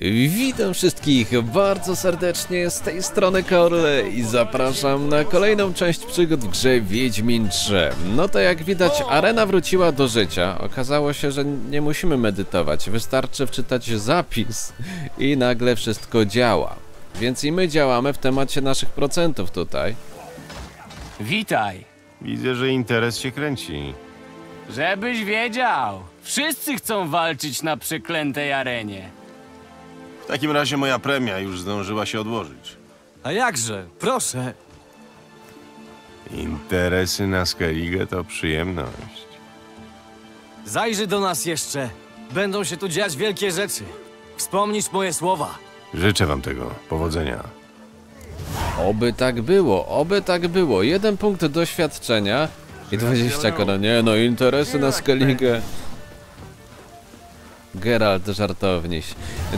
Witam wszystkich bardzo serdecznie z tej strony Korle i zapraszam na kolejną część przygód w grze Wiedźmin 3. No to jak widać arena wróciła do życia. Okazało się, że nie musimy medytować, wystarczy wczytać zapis i nagle wszystko działa. Więc i my działamy w temacie naszych procentów tutaj. Witaj. Widzę, że interes się kręci. Żebyś wiedział. Wszyscy chcą walczyć na przeklętej arenie. W takim razie moja premia już zdążyła się odłożyć. A jakże? Proszę. Interesy na Skellige to przyjemność. Zajrzyj do nas jeszcze. Będą się tu dziać wielkie rzeczy. Wspomnisz moje słowa. Życzę wam tego. Powodzenia. Oby tak było, oby tak było. Jeden punkt doświadczenia i 20 koron. Nie no, interesy na Skellige. Geralt żartowniś.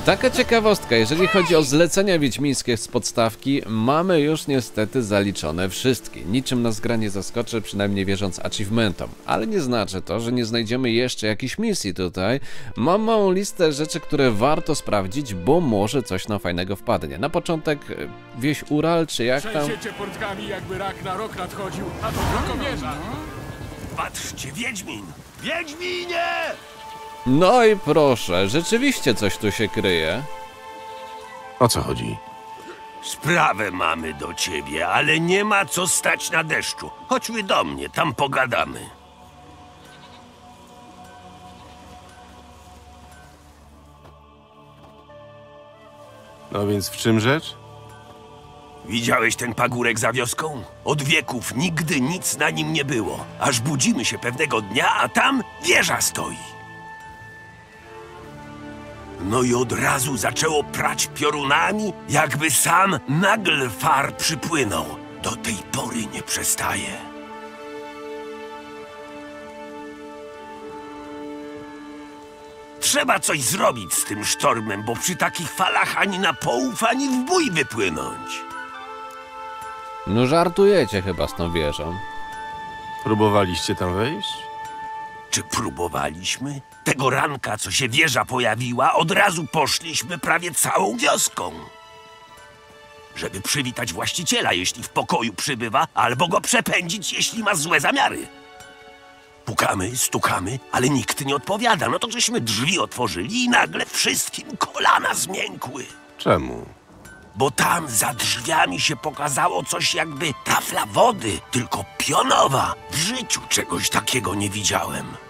Taka ciekawostka, jeżeli chodzi o zlecenia wiedźmińskie z podstawki, mamy już niestety zaliczone wszystkie. Niczym nas gra nie zaskoczy, przynajmniej wierząc achievementom. Ale nie znaczy to, że nie znajdziemy jeszcze jakiejś misji tutaj. Mam małą listę rzeczy, które warto sprawdzić, bo może coś na fajnego wpadnie. Na początek e, wieś Ural, czy jak tam... Trzęsiecie portkami, jakby rak na rok nadchodził, a to drogomierza. Patrzcie, Wiedźmin! Wiedźminie! No i proszę, rzeczywiście coś tu się kryje. O co chodzi? Sprawę mamy do ciebie, ale nie ma co stać na deszczu. Chodźmy do mnie, tam pogadamy. No więc w czym rzecz? Widziałeś ten pagórek za wioską? Od wieków nigdy nic na nim nie było. Aż budzimy się pewnego dnia, a tam wieża stoi. No i od razu zaczęło prać piorunami, jakby sam Naglfar przypłynął. Do tej pory nie przestaje. Trzeba coś zrobić z tym sztormem, bo przy takich falach ani na połów, ani w bój wypłynąć. No żartujecie chyba z tą wieżą. Próbowaliście tam wejść? Czy próbowaliśmy? Tego ranka, co się wieża pojawiła, od razu poszliśmy prawie całą wioską. Żeby przywitać właściciela, jeśli w pokoju przybywa, albo go przepędzić, jeśli ma złe zamiary. Pukamy, stukamy, ale nikt nie odpowiada. No to żeśmy drzwi otworzyli i nagle wszystkim kolana zmiękły. Czemu? Bo tam za drzwiami się pokazało coś jakby tafla wody, tylko pionowa. W życiu czegoś takiego nie widziałem.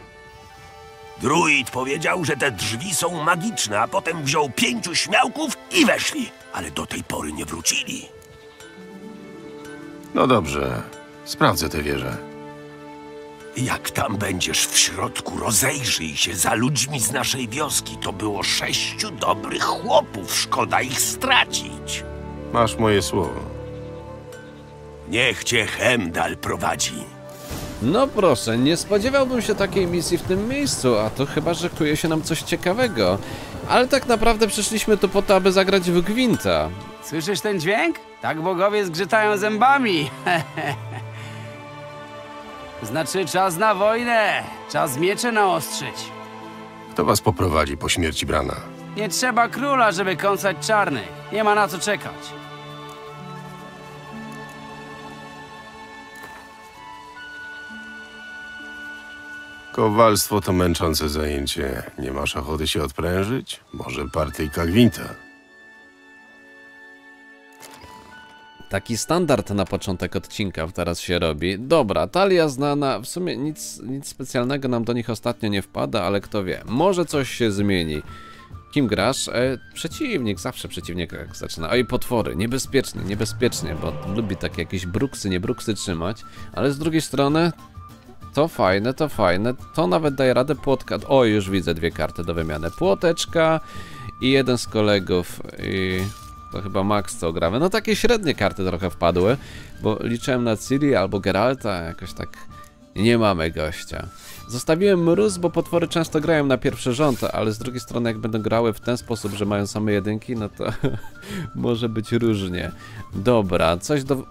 Druid powiedział, że te drzwi są magiczne, a potem wziął pięciu śmiałków i weszli. Ale do tej pory nie wrócili. No dobrze. Sprawdzę tę wieżę. Jak tam będziesz w środku, rozejrzyj się za ludźmi z naszej wioski. To było sześciu dobrych chłopów, szkoda ich stracić. Masz moje słowo. Niech cię Hemdal prowadzi. No proszę, nie spodziewałbym się takiej misji w tym miejscu, a to chyba, że kuje się nam coś ciekawego. Ale tak naprawdę przyszliśmy tu po to, aby zagrać w Gwinta. Słyszysz ten dźwięk? Tak bogowie zgrzytają zębami. znaczy czas na wojnę. Czas miecze naostrzyć. Kto was poprowadzi po śmierci Brana? Nie trzeba króla, żeby kąsać czarnych. Nie ma na co czekać. Kowalstwo to męczące zajęcie. Nie masz ochoty się odprężyć? Może partyjka gwinta? Taki standard na początek odcinka teraz się robi. Dobra, talia znana, w sumie nic, nic specjalnego nam do nich ostatnio nie wpada, ale kto wie, może coś się zmieni. Kim grasz? E, przeciwnik, zawsze przeciwnik jak zaczyna. Oj, potwory, niebezpiecznie, niebezpiecznie, bo lubi takie jakieś bruksy, nie bruksy trzymać, ale z drugiej strony to fajne, to fajne, to nawet daje radę płotka. O, już widzę dwie karty do wymiany. Płoteczka i jeden z kolegów i to chyba Max co gramy. No takie średnie karty trochę wpadły, bo liczyłem na Ciri albo Geralta, jakoś tak nie mamy gościa. Zostawiłem mróz, bo potwory często grają na pierwszy rząd, ale z drugiej strony jak będą grały w ten sposób, że mają same jedynki, no to może być różnie. Dobra, coś do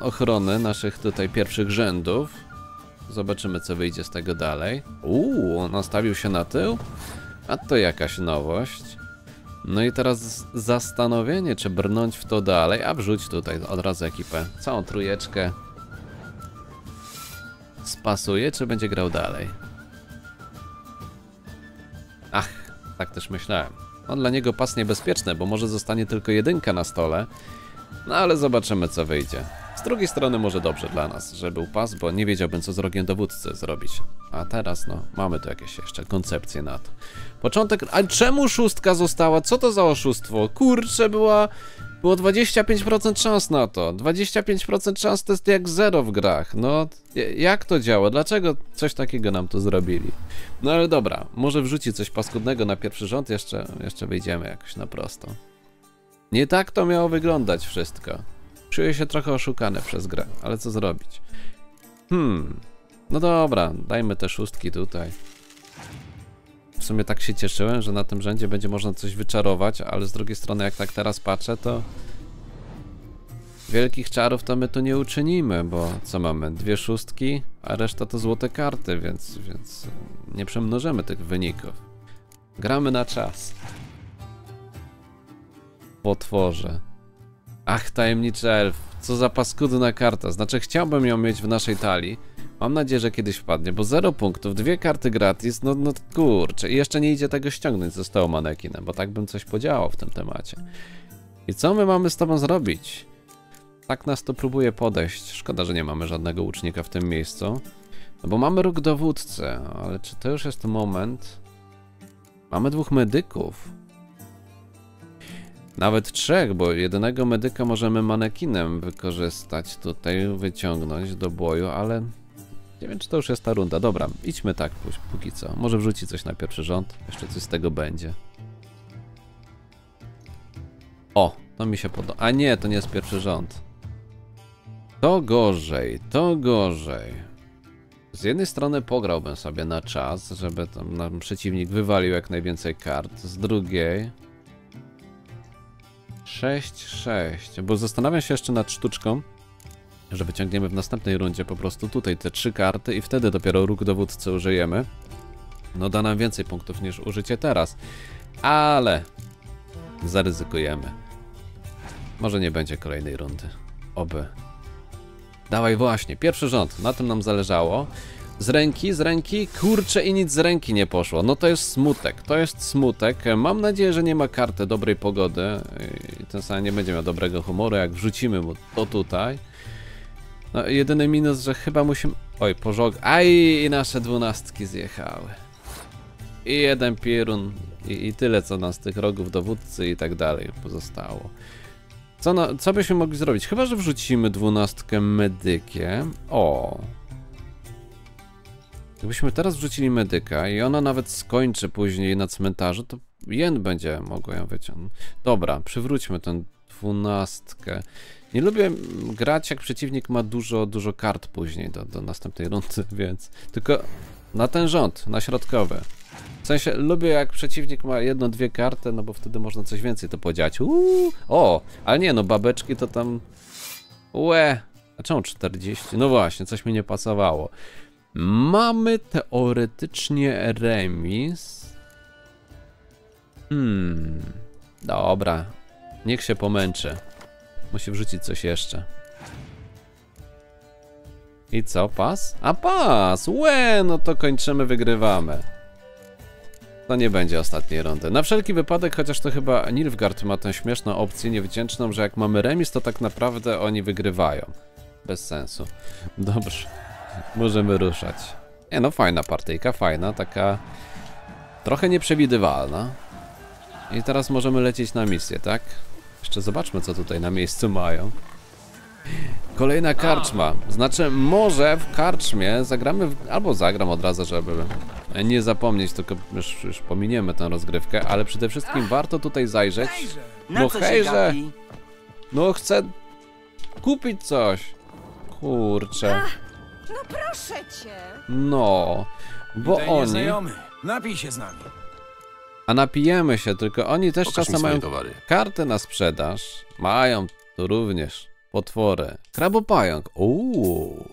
ochrony naszych tutaj pierwszych rzędów. Zobaczymy, co wyjdzie z tego dalej. Uuu, nastawił się na tył? A to jakaś nowość. No i teraz zastanowienie, czy brnąć w to dalej, a wrzuć tutaj od razu ekipę. Całą trójeczkę. Spasuje, czy będzie grał dalej? Ach, tak też myślałem. No dla niego pas niebezpieczny, bo może zostanie tylko jedynka na stole. No ale zobaczymy co wyjdzie. Z drugiej strony może dobrze dla nas, że był pas, bo nie wiedziałbym co z rogiem dowódcy zrobić. A teraz no, mamy tu jakieś jeszcze koncepcje na to. Początek... A czemu szóstka została? Co to za oszustwo? Kurczę, była... Było 25% szans na to. 25% szans to jest jak zero w grach. No, jak to działa? Dlaczego coś takiego nam tu zrobili? No ale dobra, może wrzuci coś paskudnego na pierwszy rząd, jeszcze, jeszcze wyjdziemy jakoś na prosto. Nie tak to miało wyglądać wszystko. Czuję się trochę oszukany przez grę, ale co zrobić? Hmm, no dobra, dajmy te szóstki tutaj. W sumie tak się cieszyłem, że na tym rzędzie będzie można coś wyczarować, ale z drugiej strony jak tak teraz patrzę, to wielkich czarów to my tu nie uczynimy, bo co mamy? Dwie szóstki, a reszta to złote karty, więc, więc nie przemnożymy tych wyników. Gramy na czas. Potworze. Ach, tajemniczy elf. Co za paskudna karta. Znaczy, chciałbym ją mieć w naszej talii. Mam nadzieję, że kiedyś wpadnie, bo 0 punktów, dwie karty gratis, no, no kurczę. I jeszcze nie idzie tego ściągnąć ze stołu manekinem, bo tak bym coś podziałał w tym temacie. I co my mamy z tobą zrobić? Tak nas to próbuje podejść. Szkoda, że nie mamy żadnego łucznika w tym miejscu. No bo mamy róg dowódcy, ale czy to już jest moment? Mamy dwóch medyków. Nawet trzech, bo jedynego medyka możemy manekinem wykorzystać tutaj, wyciągnąć do boju, ale nie wiem, czy to już jest ta runda. Dobra, idźmy tak póki co. Może wrzuci coś na pierwszy rząd, jeszcze coś z tego będzie. O, to mi się podoba. A nie, to nie jest pierwszy rząd. To gorzej, to gorzej. Z jednej strony pograłbym sobie na czas, żeby tam nam przeciwnik wywalił jak najwięcej kart. Z drugiej 6, 6. Bo zastanawiam się jeszcze nad sztuczką, że wyciągniemy w następnej rundzie po prostu tutaj te trzy karty i wtedy dopiero róg dowódcy użyjemy. No da nam więcej punktów niż użycie teraz. Ale zaryzykujemy. Może nie będzie kolejnej rundy. Oby. Dawaj właśnie, pierwszy rząd. Na tym nam zależało. Z ręki, z ręki, kurczę i nic z ręki nie poszło. No to jest smutek, to jest smutek. Mam nadzieję, że nie ma karty dobrej pogody i ten sam nie będzie miał dobrego humoru, jak wrzucimy mu to tutaj. No jedyny minus, że chyba musimy... Oj, pożog... Aj, i nasze dwunastki zjechały. I jeden pierun i, i tyle, co nam z tych rogów dowódcy i tak dalej pozostało. Co, no, co byśmy mogli zrobić? Chyba, że wrzucimy dwunastkę medykiem. O, Gdybyśmy teraz wrzucili medyka i ona nawet skończy później na cmentarzu, to Jen będzie mogła ją wyciągnąć. Dobra, przywróćmy tę dwunastkę. Nie lubię grać, jak przeciwnik ma dużo, dużo kart później do, do następnej rundy, więc tylko na ten rząd, na środkowy. W sensie lubię, jak przeciwnik ma jedno, dwie karty, no bo wtedy można coś więcej to podziać. Uuu, o, ale nie, no babeczki to tam... Łe, a czemu 40? No właśnie, coś mi nie pasowało. Mamy teoretycznie remis. Hmm. Dobra. Niech się pomęczy. Musi wrzucić coś jeszcze. I co, pas? A pas! Łe, no to kończymy, wygrywamy. To nie będzie ostatniej rundy. Na wszelki wypadek, chociaż to chyba Nilfgaard ma tę śmieszną opcję niewdzięczną, że jak mamy remis, to tak naprawdę oni wygrywają. Bez sensu. Dobrze. Możemy ruszać. Nie no, fajna partyjka, fajna, taka trochę nieprzewidywalna. I teraz możemy lecieć na misję, tak? Jeszcze zobaczmy, co tutaj na miejscu mają. Kolejna karczma. Znaczy, może w karczmie zagramy, w... albo zagram od razu, żeby nie zapomnieć, tylko już, już pominiemy tę rozgrywkę, ale przede wszystkim warto tutaj zajrzeć. No hejże! No chcę kupić coś. Kurczę. No proszę cię! No, bo Witaj, oni. nieznajomy. Napij się z nami. A napijemy się, tylko oni też Pokaż czasem mają towary. karty na sprzedaż. Mają tu również potwory. Krabopająk. Uuu.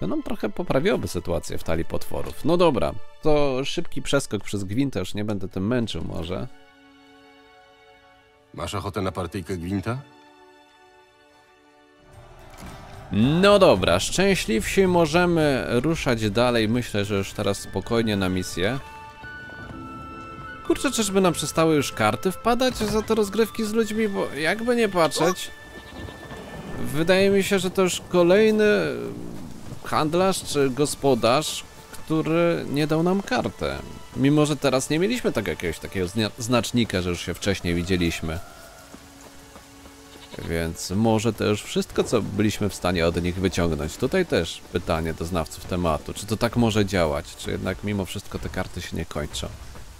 To nam trochę poprawiłoby sytuację w talii potworów. No dobra, to szybki przeskok przez gwintę, już nie będę tym męczył może. Masz ochotę na partyjkę gwinta? No dobra, szczęśliwsi możemy ruszać dalej. Myślę, że już teraz spokojnie na misję. Kurczę, czyżby nam przestały już karty wpadać za te rozgrywki z ludźmi, bo jakby nie patrzeć, wydaje mi się, że to już kolejny handlarz czy gospodarz, który nie dał nam kartę. Mimo, że teraz nie mieliśmy tak jakiegoś takiego znacznika, że już się wcześniej widzieliśmy. Więc może już wszystko, co byliśmy w stanie od nich wyciągnąć. Tutaj też pytanie do znawców tematu. Czy to tak może działać? Czy jednak mimo wszystko te karty się nie kończą?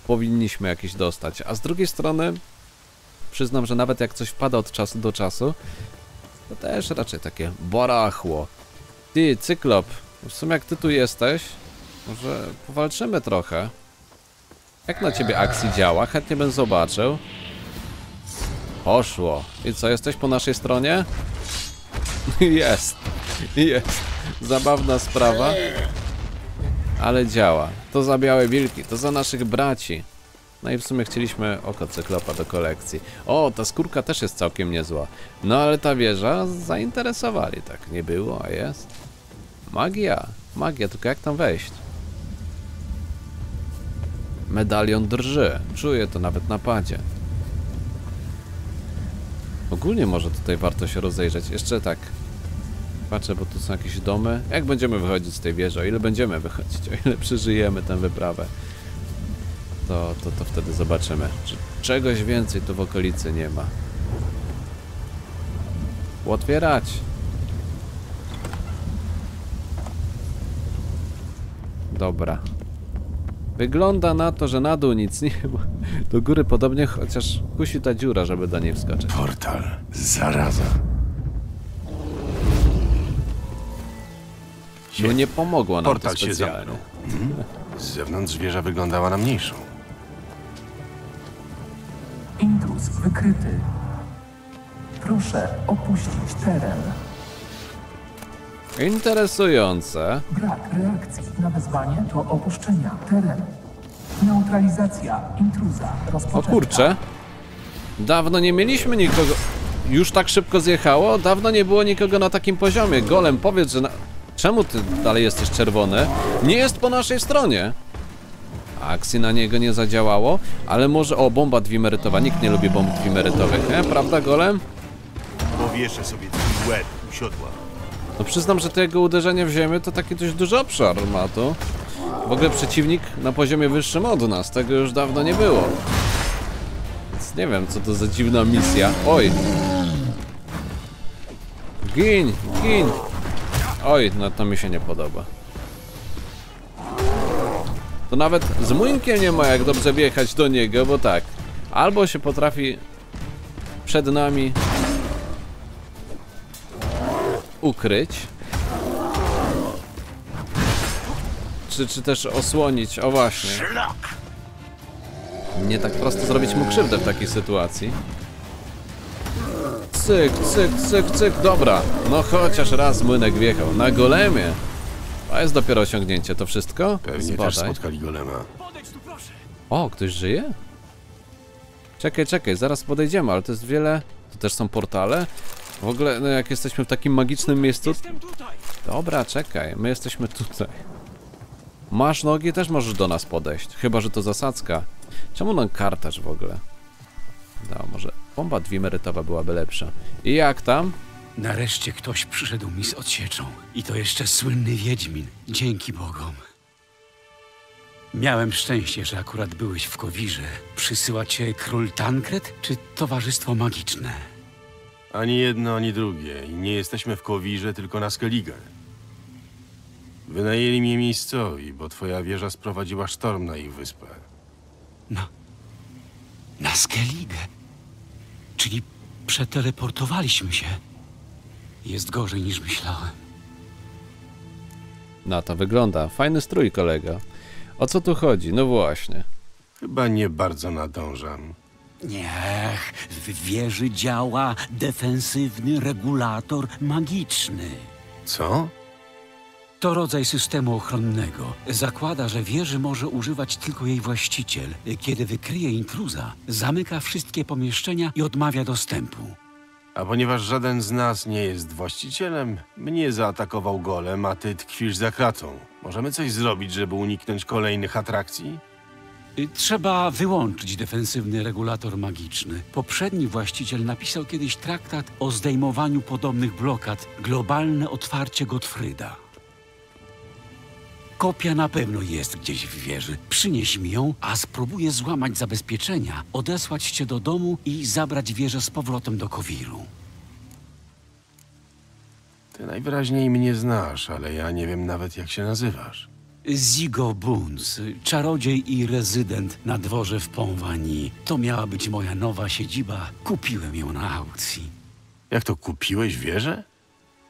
Powinniśmy jakieś dostać. A z drugiej strony, przyznam, że nawet jak coś wpada od czasu do czasu, to też raczej takie barachło. Ty, Cyklop, w sumie jak ty tu jesteś, może powalczymy trochę. Jak na ciebie akcji działa? Chętnie bym zobaczył. Poszło. I co, jesteś po naszej stronie? Jest. Jest. Zabawna sprawa. Ale działa. To za białe wilki, to za naszych braci. No i w sumie chcieliśmy oko cyklopa do kolekcji. O, ta skórka też jest całkiem niezła. No ale ta wieża zainteresowali, tak nie było, a jest. Magia. Magia, tylko jak tam wejść? Medalion drży. Czuję to nawet na padzie. Ogólnie może tutaj warto się rozejrzeć. Jeszcze tak. Patrzę, bo tu są jakieś domy. Jak będziemy wychodzić z tej wieży? O ile będziemy wychodzić? O ile przeżyjemy tę wyprawę? To, to, to wtedy zobaczymy. Czy czegoś więcej tu w okolicy nie ma. Otwierać. Dobra. Wygląda na to, że na dół nic nie ma. Do góry podobnie, chociaż kusi ta dziura, żeby do niej wskoczyć. Portal. Zaraza. No nie pomogło nam to Portal się specjalnie. zamknął. Mhm. Z zewnątrz wieża wyglądała na mniejszą. Intruz wykryty. Proszę opuścić teren. Interesujące. Brak reakcji na wezwanie do opuszczenia terenu. Neutralizacja intruza O rozpoczęta. kurcze. Dawno nie mieliśmy nikogo. Już tak szybko zjechało? Dawno nie było nikogo na takim poziomie. Golem, powiedz, że na... Czemu ty dalej jesteś czerwony? Nie jest po naszej stronie. Akcji na niego nie zadziałało, ale może... O, bomba dwimerytowa. Nikt nie lubi bomb dwimerytowych, nie? Prawda, Golem? Powieszę sobie twój łeb u siodła. No przyznam, że to jego uderzenie w ziemię to taki dość duży obszar ma tu. W ogóle przeciwnik na poziomie wyższym od nas, tego już dawno nie było. Więc nie wiem, co to za dziwna misja. Oj! Gin, gin! Oj, no to mi się nie podoba. To nawet z młynkiem nie ma jak dobrze wjechać do niego, bo tak. Albo się potrafi przed nami ukryć. Czy, czy też osłonić, o właśnie. Nie tak prosto zrobić mu krzywdę w takiej sytuacji. Cyk, cyk, cyk, cyk, dobra. No chociaż raz młynek wjechał. Na golemie. A jest dopiero osiągnięcie, to wszystko? Pewnie też spotkali golema. O, ktoś żyje? Czekaj, czekaj, zaraz podejdziemy, ale to jest wiele... To też są portale? W ogóle, no jak jesteśmy w takim magicznym miejscu... Dobra, czekaj, my jesteśmy tutaj. Masz nogi, też możesz do nas podejść. Chyba, że to zasadzka. Czemu nam kartaż w ogóle? No, może bomba dwimerytowa byłaby lepsza. I jak tam? Nareszcie ktoś przyszedł mi z odsieczą. I to jeszcze słynny Wiedźmin. Dzięki Bogom. Miałem szczęście, że akurat byłeś w Kowirze. Przysyła cię król Tankred czy towarzystwo magiczne? Ani jedno, ani drugie. I nie jesteśmy w Kowirze, tylko na Skellige. Wynajęli mnie miejscowi, bo twoja wieża sprowadziła sztorm na ich wyspę. Na Skellige. Czyli przeteleportowaliśmy się. Jest gorzej niż myślałem. Na to wygląda. Fajny strój, kolego. O co tu chodzi? No właśnie. Chyba nie bardzo nadążam. Niech w wieży działa defensywny regulator magiczny. Co? To rodzaj systemu ochronnego. Zakłada, że wieży może używać tylko jej właściciel. Kiedy wykryje intruza, zamyka wszystkie pomieszczenia i odmawia dostępu. A ponieważ żaden z nas nie jest właścicielem, mnie zaatakował golem, a ty tkwisz za kratą. Możemy coś zrobić, żeby uniknąć kolejnych atrakcji? Trzeba wyłączyć defensywny regulator magiczny. Poprzedni właściciel napisał kiedyś traktat o zdejmowaniu podobnych blokad. Globalne otwarcie Gottfrieda. Kopia na pewno jest gdzieś w wieży. Przynieś mi ją, a spróbuję złamać zabezpieczenia, odesłać cię do domu i zabrać wieżę z powrotem do Kowiru. Ty najwyraźniej mnie znasz, ale ja nie wiem nawet jak się nazywasz. Zigo Boons, czarodziej i rezydent na dworze w Pąwani. To miała być moja nowa siedziba. Kupiłem ją na aukcji. Jak to kupiłeś wieżę?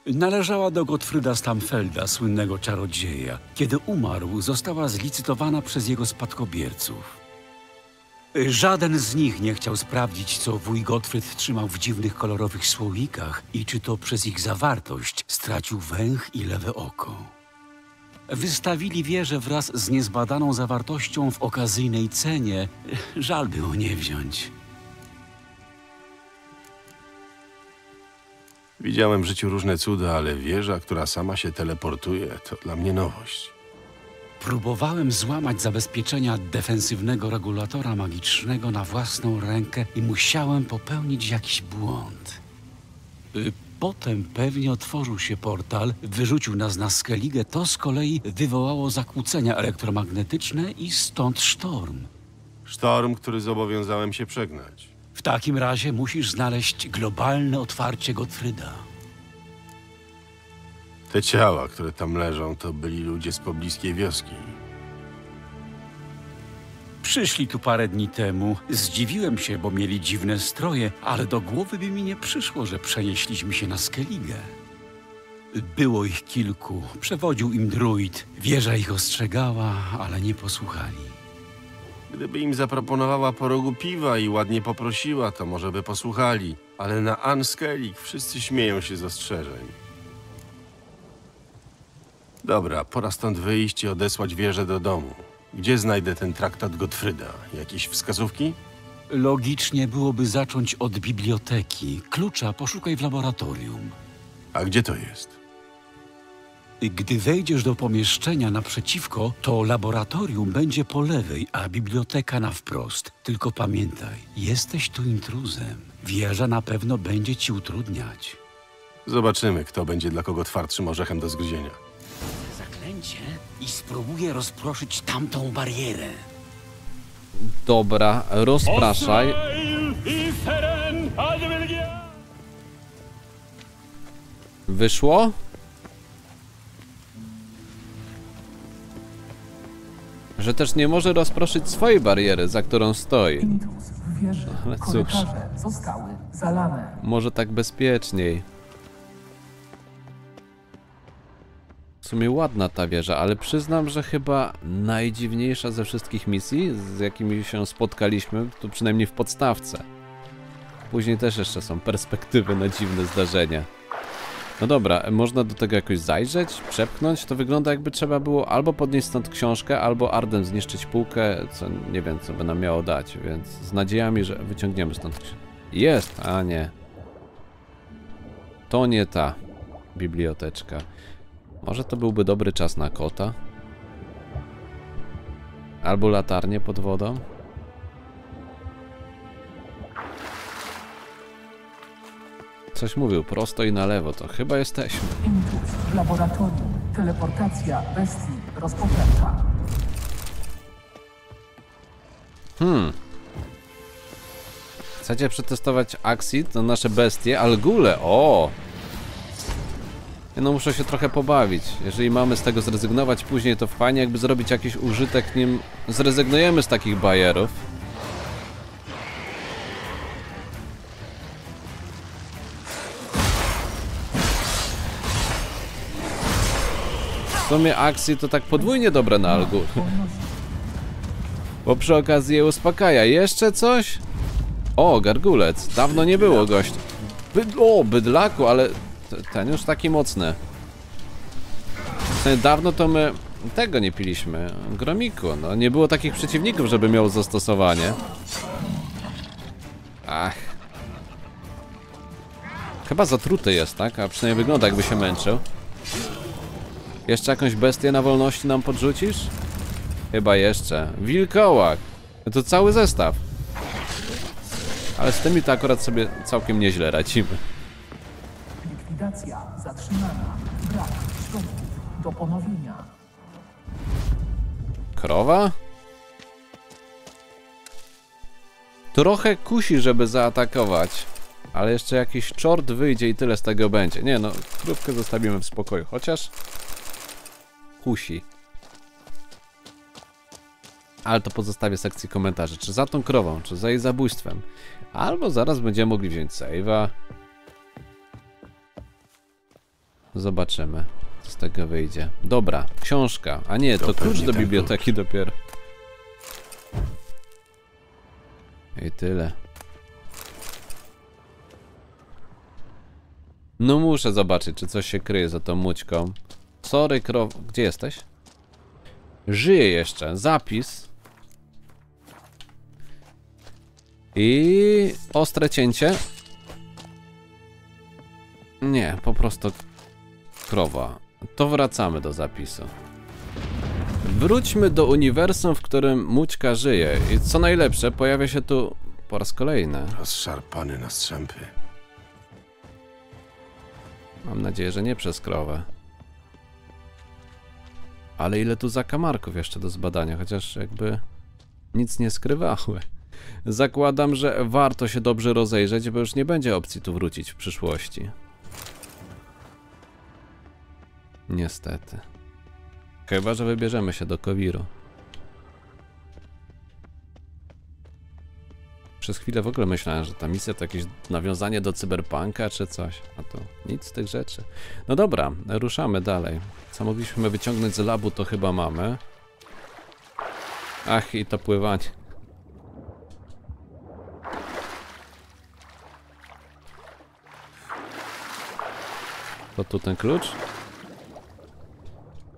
Należała do Gottfrieda Stamfelda, słynnego czarodzieja. Kiedy umarł, została zlicytowana przez jego spadkobierców. Żaden z nich nie chciał sprawdzić, co wuj Gottfried trzymał w dziwnych kolorowych słoikach i czy to przez ich zawartość stracił węch i lewe oko. Wystawili wieżę wraz z niezbadaną zawartością w okazyjnej cenie. Żal było nie wziąć. Widziałem w życiu różne cuda, ale wieża, która sama się teleportuje, to dla mnie nowość. Próbowałem złamać zabezpieczenia defensywnego regulatora magicznego na własną rękę i musiałem popełnić jakiś błąd. Potem pewnie otworzył się portal, wyrzucił nas na Skellige, to z kolei wywołało zakłócenia elektromagnetyczne i stąd sztorm. Sztorm, który zobowiązałem się przegnać. W takim razie musisz znaleźć globalne otwarcie Gottfrieda. Te ciała, które tam leżą, to byli ludzie z pobliskiej wioski. Przyszli tu parę dni temu. Zdziwiłem się, bo mieli dziwne stroje, ale do głowy by mi nie przyszło, że przenieśliśmy się na Skellige. Było ich kilku. Przewodził im druid. Wieża ich ostrzegała, ale nie posłuchali. Gdyby im zaproponowała po rogu piwa i ładnie poprosiła, to może by posłuchali. Ale na Anskelik wszyscy śmieją się z ostrzeżeń. Dobra, pora stąd wyjść i odesłać wieżę do domu. Gdzie znajdę ten traktat Gottfrieda? Jakieś wskazówki? Logicznie byłoby zacząć od biblioteki. Klucza poszukaj w laboratorium. A gdzie to jest? Gdy wejdziesz do pomieszczenia naprzeciwko, to laboratorium będzie po lewej, a biblioteka na wprost. Tylko pamiętaj, jesteś tu intruzem. Wieża na pewno będzie ci utrudniać. Zobaczymy, kto będzie dla kogo twardszym orzechem do zgryzienia. Zaklęcie i spróbuję rozproszyć tamtą barierę. Dobra, rozpraszaj. Wyszło? Że też nie może rozproszyć swojej bariery, za którą stoi. Ale cóż. Korytarze zostały zalane. Może tak bezpieczniej. W sumie ładna ta wieża, ale przyznam, że chyba najdziwniejsza ze wszystkich misji, z jakimi się spotkaliśmy, to przynajmniej w podstawce. Później też jeszcze są perspektywy na dziwne zdarzenia. No dobra, można do tego jakoś zajrzeć, przepchnąć. To wygląda jakby trzeba było albo podnieść stąd książkę, albo Ardem zniszczyć półkę, co nie wiem, co by nam miało dać, więc z nadziejami, że wyciągniemy stąd. Jest, a nie. To nie ta biblioteczka. Może to byłby dobry czas na kota? Albo latarnię pod wodą? Coś mówił, prosto i na lewo, to chyba jesteśmy. Intruz w laboratorium. Teleportacja bestii rozpoczęta. Hmm. Chcecie przetestować Axit na nasze bestie? Algule, o! No muszę się trochę pobawić. Jeżeli mamy z tego zrezygnować później, to fajnie jakby zrobić jakiś użytek, nim zrezygnujemy z takich bajerów. W sumie akcji to tak podwójnie dobre na Algu. Bo przy okazji je uspokaja. Jeszcze coś? O, gargulec. Dawno nie było gościa. Byd o, bydlaku, ale ten już taki mocny. dawno to my tego nie piliśmy. Gromiku, no nie było takich przeciwników, żeby miał zastosowanie. Ach. Chyba zatruty jest, tak? A przynajmniej wygląda jakby się męczył. Jeszcze jakąś bestię na wolności nam podrzucisz? Chyba jeszcze. Wilkołak. To cały zestaw. Ale z tymi to akurat sobie całkiem nieźle radzimy. Likwidacja zatrzymana. Brak środków do ponowienia. Krowa? Trochę kusi, żeby zaatakować. Ale jeszcze jakiś czort wyjdzie i tyle z tego będzie. Nie no, krówkę zostawimy w spokoju. Chociaż... Kusi. Ale to pozostawię sekcji komentarzy. Czy za tą krową, czy za jej zabójstwem. Albo zaraz będziemy mogli wziąć save'a. Zobaczymy, co z tego wyjdzie. Dobra, książka. A nie, to, To klucz do biblioteki dopiero. I tyle. No muszę zobaczyć, czy coś się kryje za tą mućką. Sorry, krow... Gdzie jesteś? Żyje jeszcze. Zapis. I ostre cięcie. Nie, po prostu krowa. To wracamy do zapisu. Wróćmy do uniwersum, w którym Mućka żyje. I co najlepsze, pojawia się tu po raz kolejny. Rozszarpany na strzępy. Mam nadzieję, że nie przez krowę. Ale ile tu zakamarków jeszcze do zbadania, chociaż jakby nic nie skrywały. Zakładam, że warto się dobrze rozejrzeć, bo już nie będzie opcji tu wrócić w przyszłości. Niestety. Chyba, że wybierzemy się do Kowiru. Przez chwilę w ogóle myślałem, że ta misja to jakieś nawiązanie do cyberpunka czy coś. A to nic z tych rzeczy. No dobra, ruszamy dalej. Co mogliśmy wyciągnąć z labu, to chyba mamy. Ach, i to pływanie. To tu ten klucz?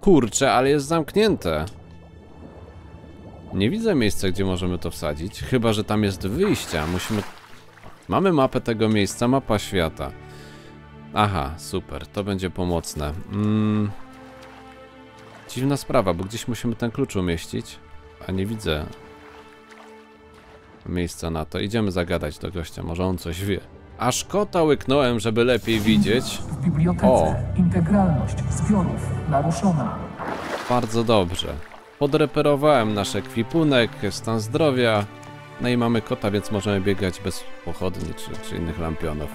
Kurczę, ale jest zamknięte. Nie widzę miejsca, gdzie możemy to wsadzić. Chyba, że tam jest wyjścia. Musimy... Mamy mapę tego miejsca, mapa świata. Aha, super, to będzie pomocne. Mm. Dziwna sprawa, bo gdzieś musimy ten klucz umieścić, a nie widzę miejsca na to. Idziemy zagadać do gościa, może on coś wie. Aż kota łyknąłem, żeby lepiej widzieć. W bibliotece O. integralność zbiorów naruszona. Bardzo dobrze. Podreperowałem nasz ekwipunek, stan zdrowia. No i mamy kota, więc możemy biegać bez pochodni czy, czy innych lampionów.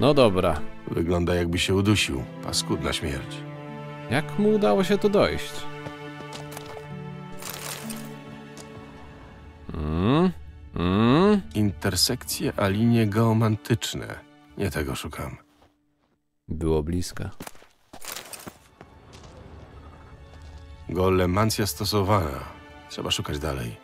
No dobra. Wygląda jakby się udusił. Paskudna śmierć. Jak mu udało się tu dojść? Mm, mm. Intersekcje, a linie geomantyczne. Nie tego szukam. Było blisko. Golemancja stosowana. Trzeba szukać dalej.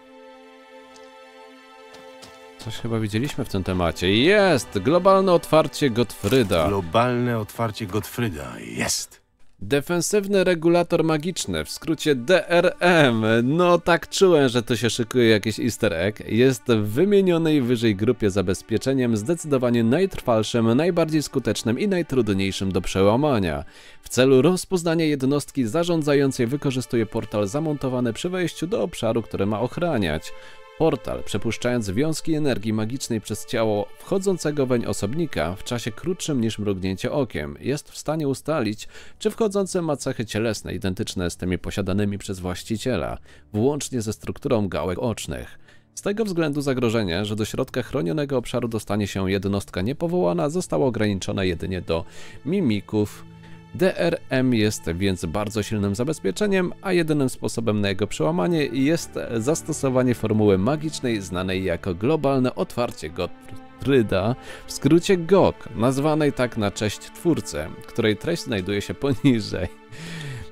Coś chyba widzieliśmy w tym temacie. Jest! Globalne otwarcie Gottfrieda. Globalne otwarcie Gottfrieda. Jest! Defensywny regulator magiczny, w skrócie DRM. No tak czułem, że tu się szykuje jakiś easter egg. Jest w wymienionej wyżej grupie zabezpieczeniem zdecydowanie najtrwalszym, najbardziej skutecznym i najtrudniejszym do przełamania. W celu rozpoznania jednostki zarządzającej wykorzystuje portal zamontowany przy wejściu do obszaru, który ma ochraniać. Portal, przepuszczając wiązki energii magicznej przez ciało wchodzącego weń osobnika w czasie krótszym niż mrugnięcie okiem, jest w stanie ustalić, czy wchodzący ma cechy cielesne identyczne z tymi posiadanymi przez właściciela, włącznie ze strukturą gałek ocznych. Z tego względu zagrożenie, że do środka chronionego obszaru dostanie się jednostka niepowołana, zostało ograniczone jedynie do mimików. DRM jest więc bardzo silnym zabezpieczeniem, a jedynym sposobem na jego przełamanie jest zastosowanie formuły magicznej znanej jako globalne otwarcie Gottfrieda, w skrócie GOG, nazwanej tak na cześć twórcy, której treść znajduje się poniżej.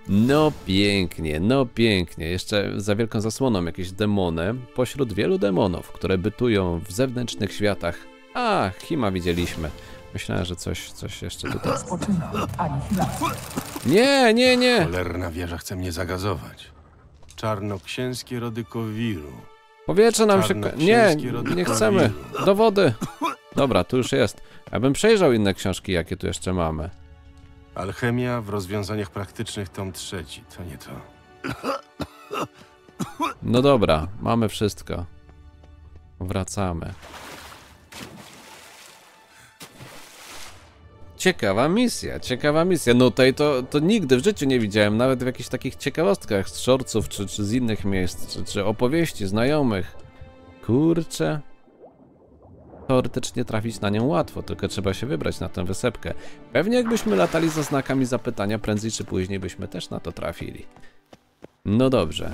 No pięknie, no pięknie. Jeszcze za wielką zasłoną jakieś demony, pośród wielu demonów, które bytują w zewnętrznych światach. A, Hima widzieliśmy. Myślałem, że coś, coś jeszcze tutaj... Nie, nie, nie! Cholerna wieża chce mnie zagazować. Czarnoksięskie rody Kowiru. Powietrze nam się... Nie, nie chcemy. Kowiru. Do wody. Dobra, tu już jest. Ja bym przejrzał inne książki, jakie tu jeszcze mamy. Alchemia w rozwiązaniach praktycznych tom trzeci. To nie to. No dobra, mamy wszystko. Wracamy. Ciekawa misja, ciekawa misja. No tej to, to nigdy w życiu nie widziałem, nawet w jakichś takich ciekawostkach z shortców, czy, czy z innych miejsc, czy, czy opowieści znajomych. Kurczę. Teoretycznie trafić na nią łatwo, tylko trzeba się wybrać na tę wysepkę. Pewnie jakbyśmy latali za znakami zapytania, prędzej czy później byśmy też na to trafili. No dobrze.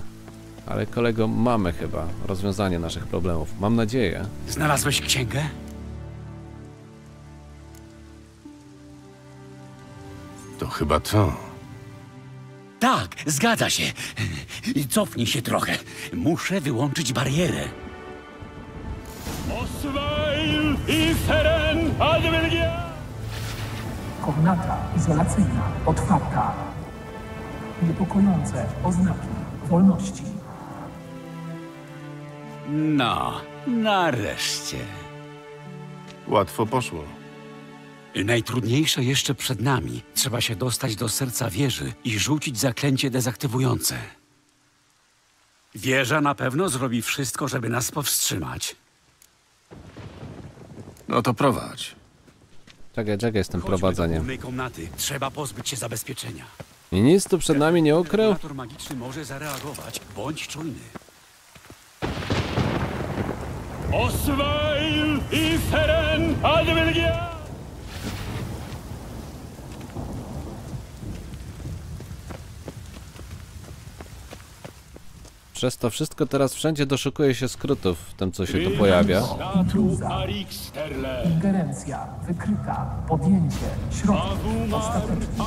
Ale kolego, mamy chyba rozwiązanie naszych problemów. Mam nadzieję. Znalazłeś księgę? To chyba to. Tak, zgadza się. Cofnij się trochę. Muszę wyłączyć barierę. Osweil i Feren! Komnata izolacyjna otwarta. Niepokojące oznaki wolności. No, nareszcie. Łatwo poszło. Najtrudniejsze jeszcze przed nami. Trzeba się dostać do serca wieży i rzucić zaklęcie dezaktywujące. Wieża na pewno zrobi wszystko, żeby nas powstrzymać. No to prowadź. Czekaj, czekaj tym Chodźmy do prowadzeniem. głównej komnaty. Trzeba pozbyć się zabezpieczenia. I nic tu przed nami nie ukrył? Magiczny może zareagować. Bądź czujny. Osweil i Feren Advergia! Przez to wszystko teraz wszędzie doszukuje się skrótów w tym, co się tu pojawia. Ingerencja wykryta. Podjęcie. Środki ostateczne.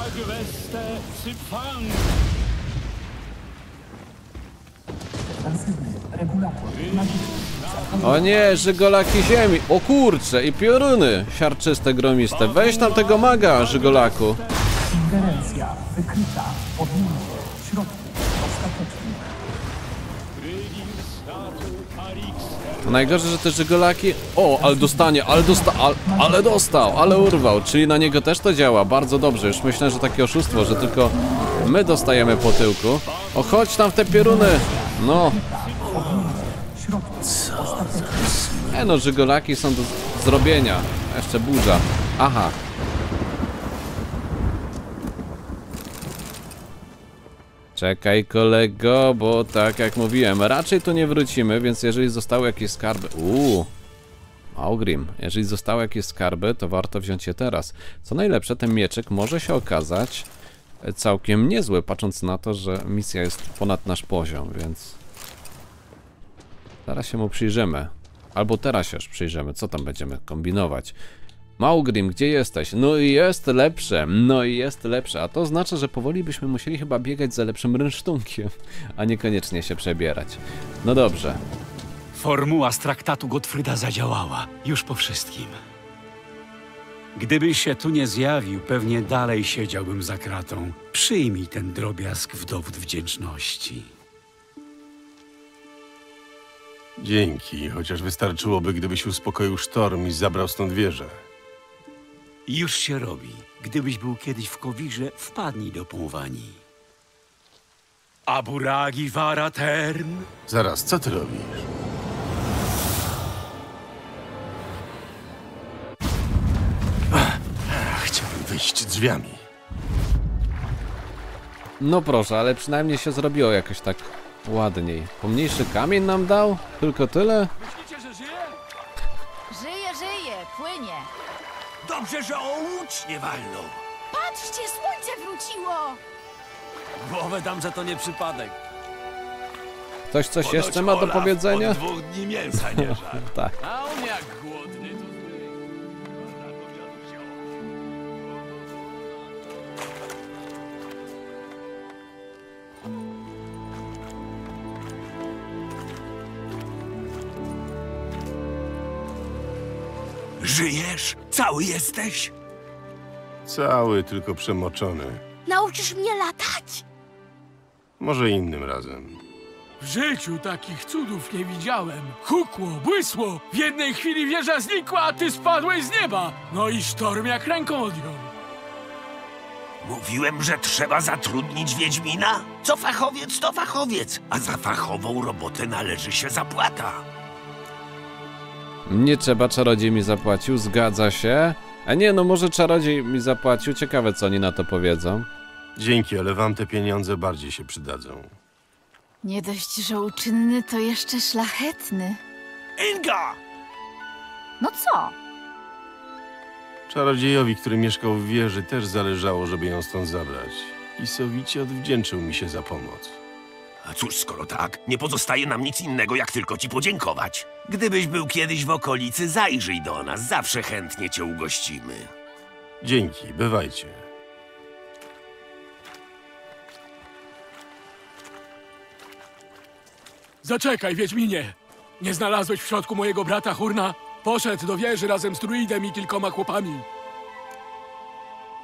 O nie, żygolaki ziemi! O kurcze, i pioruny siarczyste, gromiste. Weź tam tego maga, żygolaku. Ingerencja wykryta. Podjęcie. Najgorsze, że te żygolaki... O, ale dostanie, ale dosta... Ale, dostał, ale urwał. Czyli na niego też to działa. Bardzo dobrze. Już myślę, że takie oszustwo, że tylko my dostajemy po tyłku. O, chodź tam w te pioruny! No. E no, żygolaki są do zrobienia. Jeszcze burza. Aha. Czekaj kolego, bo tak jak mówiłem, raczej tu nie wrócimy, więc jeżeli zostały jakieś skarby... Uuu, Augrim, jeżeli zostały jakieś skarby, to warto wziąć je teraz. Co najlepsze, ten mieczek może się okazać e, całkiem niezły, patrząc na to, że misja jest ponad nasz poziom, więc... Zaraz się mu przyjrzymy. Albo teraz się już przyjrzymy, co tam będziemy kombinować. Maugrim, gdzie jesteś? No i jest lepsze, no i jest lepsze, a to oznacza, że powoli byśmy musieli chyba biegać za lepszym rynsztunkiem, a niekoniecznie się przebierać. No dobrze, Formuła z traktatu Gottfrieda zadziałała. Już po wszystkim. Gdybyś się tu nie zjawił, pewnie dalej siedziałbym za kratą. Przyjmij ten drobiazg w dowód wdzięczności. Dzięki, chociaż wystarczyłoby, gdybyś uspokoił sztorm i zabrał stąd wieżę. Już się robi. Gdybyś był kiedyś w Kowirze, wpadnij do Półwani. Aburagi Varaterm? Zaraz, co ty robisz? Ach, Chciałem wyjść drzwiami. no proszę, ale przynajmniej się zrobiło jakoś tak ładniej. Pomniejszy kamień nam dał? Tylko tyle? Dobrze, że o łódź nie walnął. Patrzcie, słońce wróciło! Głowę dam, że to nie przypadek. Ktoś coś Ponoć jeszcze ma do Olaf powiedzenia? Od dwóch dni mięsa nie żarł. Tak. A on jak głodny, to Żyjesz? Cały jesteś? Cały, tylko przemoczony. Nauczysz mnie latać? Może innym razem. W życiu takich cudów nie widziałem. Hukło, błysło. W jednej chwili wieża znikła, a ty spadłeś z nieba. No i sztorm jak ręką odjął. Mówiłem, że trzeba zatrudnić Wiedźmina? Co fachowiec, to fachowiec, a za fachową robotę należy się zapłata. Nie trzeba, czarodziej mi zapłacił, zgadza się. A nie, no może czarodziej mi zapłacił, ciekawe co oni na to powiedzą. Dzięki, ale wam te pieniądze bardziej się przydadzą. Nie dość, że uczynny, to jeszcze szlachetny. Inga! No co? Czarodziejowi, który mieszkał w wieży, też zależało, żeby ją stąd zabrać. I sowicie odwdzięczył mi się za pomoc. A cóż, skoro tak, nie pozostaje nam nic innego, jak tylko ci podziękować. Gdybyś był kiedyś w okolicy, zajrzyj do nas, zawsze chętnie cię ugościmy. Dzięki, bywajcie. Zaczekaj, Wiedźminie. Nie znalazłeś w środku mojego brata Hurna? Poszedł do wieży razem z druidem i kilkoma chłopami.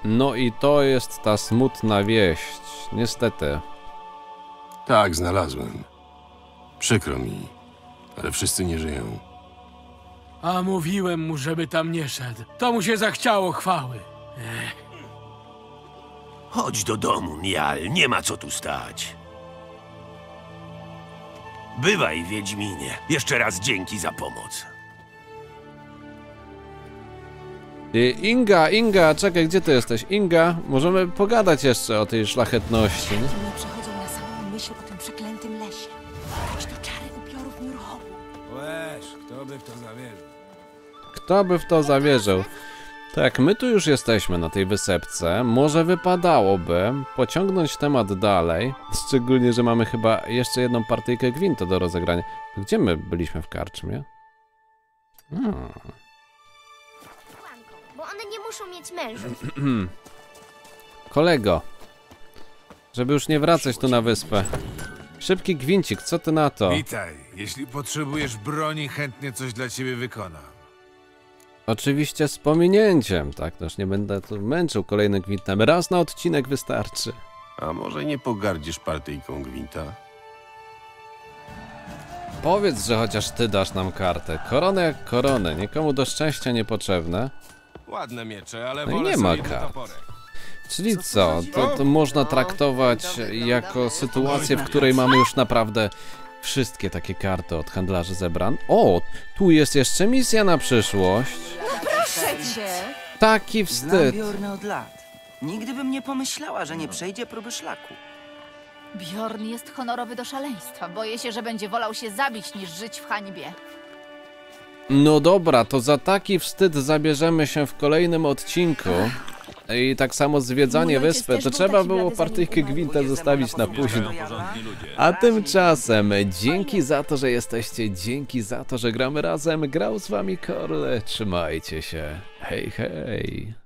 No i to jest ta smutna wieść, niestety. Tak, znalazłem. Przykro mi, ale wszyscy nie żyją. A mówiłem mu, żeby tam nie szedł. To mu się zachciało chwały. Chodź do domu, Nial, nie ma co tu stać. Bywaj, Wiedźminie. Jeszcze raz dzięki za pomoc. I Inga, Inga, czekaj, gdzie ty jesteś? Inga, możemy pogadać jeszcze o tej szlachetności. nie? Myśl o tym przeklętym lesie. Chodź do czary upiorów Murhobu. Łeż, kto by w to zawierzył? Kto by w to zawierzył? Tak, my tu już jesteśmy na tej wysepce. Może wypadałoby pociągnąć temat dalej. Szczególnie, że mamy chyba jeszcze jedną partyjkę gwinto do rozegrania. Gdzie my byliśmy w karczmie? Hmm. Bo one nie muszą mieć mężów. Kolego, żeby już nie wracać tu na wyspę. Szybki gwincik, co ty na to? Witaj. Jeśli potrzebujesz broni, chętnie coś dla ciebie wykonam. Oczywiście z pominięciem, tak? Też nie będę tu męczył kolejnym gwintem. Raz na odcinek wystarczy. A może nie pogardzisz partyjką gwinta? Powiedz, że chociaż ty dasz nam kartę. Koronę jak koronę, nikomu do szczęścia niepotrzebne. Ładne miecze, ale No nie ma kart. toporek. Czyli co? To, to można traktować jako sytuację, w której mamy już naprawdę wszystkie takie karty od handlarzy zebran. O, tu jest jeszcze misja na przyszłość. Proszę cię! Taki Znam wstyd. Bjorna od lat. Nigdy bym nie pomyślała, że nie przejdzie próby szlaku. Bjorn jest honorowy do szaleństwa. Boję się, że będzie wolał się zabić niż żyć w hańbie. No dobra, to za taki wstyd zabierzemy się w kolejnym odcinku. I tak samo zwiedzanie wyspy, to trzeba było partyjkę gwinta zostawić na późno. A tymczasem dzięki za to, że jesteście, dzięki za to, że gramy razem. Grał z wami Korle. Trzymajcie się. Hej, hej.